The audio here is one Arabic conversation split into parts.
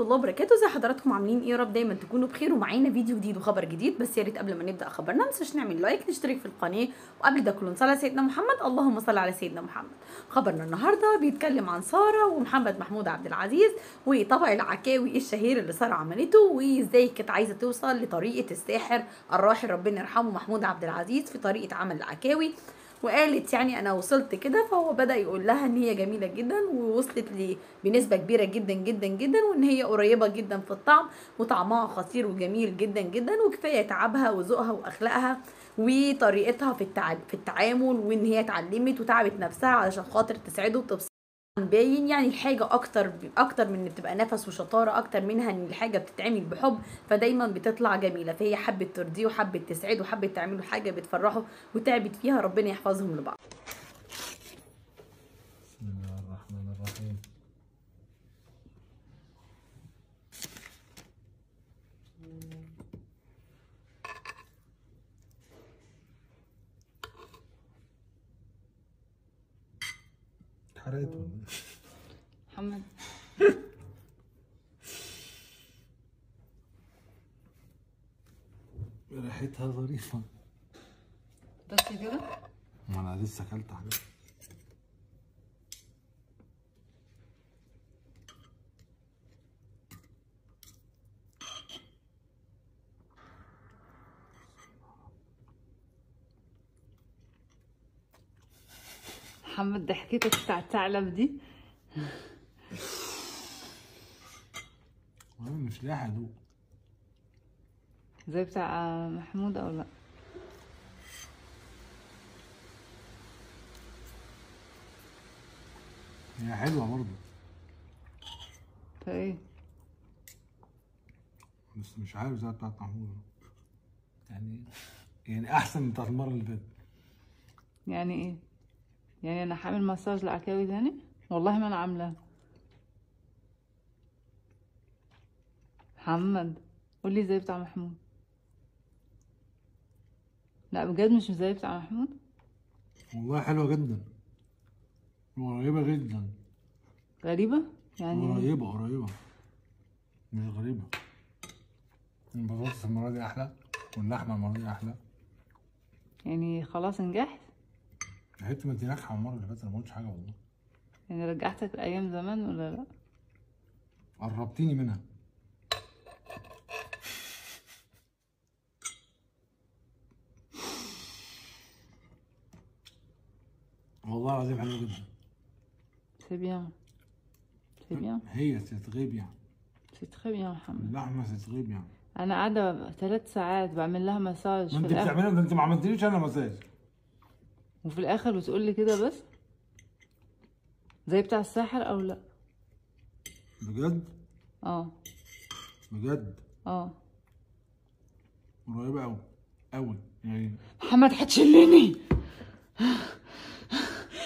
الله وبركاته. زي حضراتكم عاملين إيه؟ يا رب دايما تكونوا بخير ومعانا فيديو جديد وخبر جديد. بس يا ريت قبل ما نبدأ خبرنا ما ننساش نعمل لايك نشترك في القناة وقبل ده كله نصلي على سيدنا محمد. اللهم صل على سيدنا محمد. خبرنا النهارده بيتكلم عن سارة ومحمد محمود عبد العزيز وطبع العكاوي الشهير اللي سارة عملته وإزاي كانت عايزة توصل لطريقة الساحر الراحل ربنا يرحمه محمود عبد العزيز في طريقة عمل العكاوي. وقالت يعني أنا وصلت كده فهو بدأ يقول لها إن هي جميلة جدا ووصلت لي بنسبة كبيرة جدا جدا جدا وإن هي قريبة جدا في الطعم وطعمها خطير وجميل جدا جدا وكفاية تعبها وذوقها وأخلاقها وطريقتها في. في التعامل وإن هي اتعلمت وتعبت نفسها علشان خاطر تسعده وتبسطه باين يعني الحاجة أكتر أكتر من بتبقى نفس وشطارة أكتر منها إن الحاجة بتتعمل بحب فدايما بتطلع جميلة. فهي حبت ترضيه وحبت تسعده وحبت تعمله حاجة بتفرحه وتعبت فيها ربنا يحفظهم لبعض. اتحرقت ولا إيه؟ محمد. ريحتها ظريفة. بس كده؟ ما أنا لسه أكلت حاجات. محمد ضحكتك بتاع الثعلب دي. مش لاحق أدوق. زي بتاع محمود أو لا؟ هي حلوة برضه. فايه بس مش عارف زي بتاعت محمود. يعني يعني أحسن من بتاعت المرة اللي فاتت. يعني إيه؟ يعني أنا هعمل مساج لعكاوي تاني؟ والله ما أنا عاملاه. محمد قولي زي بتاع محمود؟ لا بجد مش زي بتاع محمود؟ والله حلوة جدا. قريبة جدا. غريبة؟ يعني قريبة قريبة. مش غريبة. البطاطس المرة دي أحلى واللحمة المرة دي أحلى. يعني خلاص نجحت؟ حتة ما انت ناجحة المرة اللي فاتت أنا ما قلتش حاجة والله. يعني رجعتك لأيام زمان ولا لأ؟ قربتيني منها. والله العظيم حلوة جدا. سي بيان سي بيان هي تتغيب يعني. سي تخي بيان محمد. اللحمة تتغيب يعني. أنا قاعدة ثلاث ساعات بعمل لها مساج ما أنت بتعملها؟ أنت ما عملتليش أنا مساج. وفي الآخر بتقول لي كده بس؟ زي بتاع الساحر أو لأ؟ بجد؟ آه. بجد؟ آه. قريبة أوي أوي يعني. محمد هتشلني.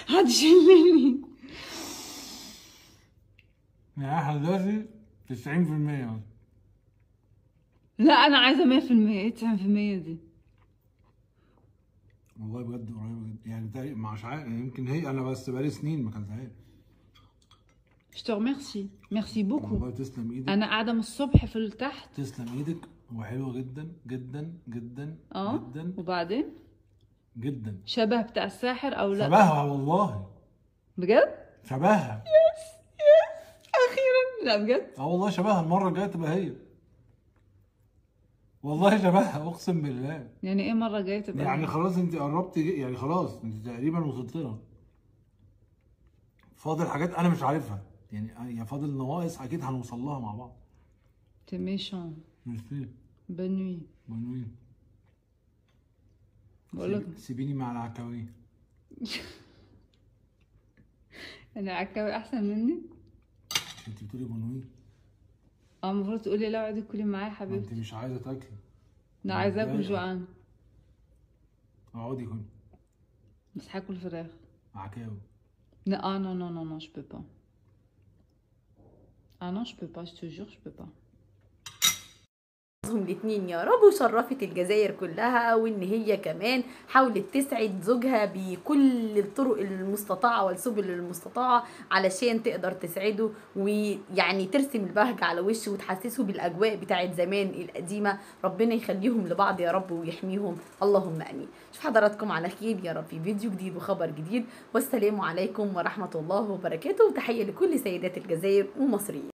هتشلني. يعني دلوقتي 90% يعني لأ أنا عايزة 100% إيه 90% دي؟ والله بجد قريبة جدا. يعني تقريبا مش عارف يمكن هي أنا بس بقالي سنين ما أكلتهاش Je te remercie. Merci beaucoup. والله تسلم إيدك. أنا قاعدة من الصبح في التحت. تسلم إيدك. وحلوة جدا جدا جدا آه. جدا. وبعدين؟ جدا. شبه بتاع الساحر أو لأ؟ شبهها والله. بجد؟ شبهها. أخيرا. لا بجد. آه والله شبهها. المرة الجاية تبقى هي. والله شبهها أقسم بالله. يعني إيه مرة جاية تبقى يعني خلاص أنت قربتي يعني خلاص أنت تقريبا وصلت لها فاضل حاجات أنا مش عارفها. يعني يا فاضل نواقص أكيد هنوصل لها مع بعض. تي ميشون مش فيه بون نوي بنوين بقول لك سيبيني مع العكاوي. أنا عكاوي أحسن مني؟ أنت بتقولي بنوين آه المفروض تقولي لا اقعدي كلي معايا انت حبيبتي. مش عايزة تاكلي. أنا عايزة آكل. جوعان. اقعدي كلي. بس هاكل فراخ. عكاوي. لا آه je peux pas. ah non je peux pas je te jure je peux pas. يحفظهم الاتنين يا رب وشرفت الجزائر كلها وإن هي كمان حاولت تسعد زوجها بكل الطرق المستطاعة والسبل المستطاعة علشان تقدر تسعده ويعني ترسم البهجة على وشه وتحسسه بالأجواء بتاعت زمان القديمة. ربنا يخليهم لبعض يا رب ويحميهم. اللهم آمين. شوف حضراتكم على خير يا رب في فيديو جديد وخبر جديد. والسلام عليكم ورحمة الله وبركاته وتحية لكل سيدات الجزائر ومصريين.